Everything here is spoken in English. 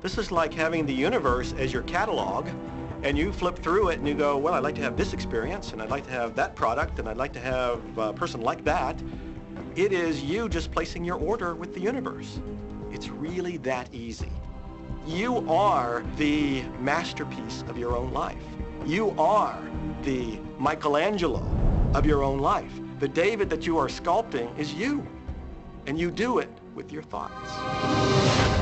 This is like having the universe as your catalog, and you flip through it and you go, well, I'd like to have this experience, and I'd like to have that product, and I'd like to have a person like that. It is you just placing your order with the universe. It's really that easy. You are the masterpiece of your own life. You are the Michelangelo of your own life. The David that you are sculpting is you. And you do it with your thoughts.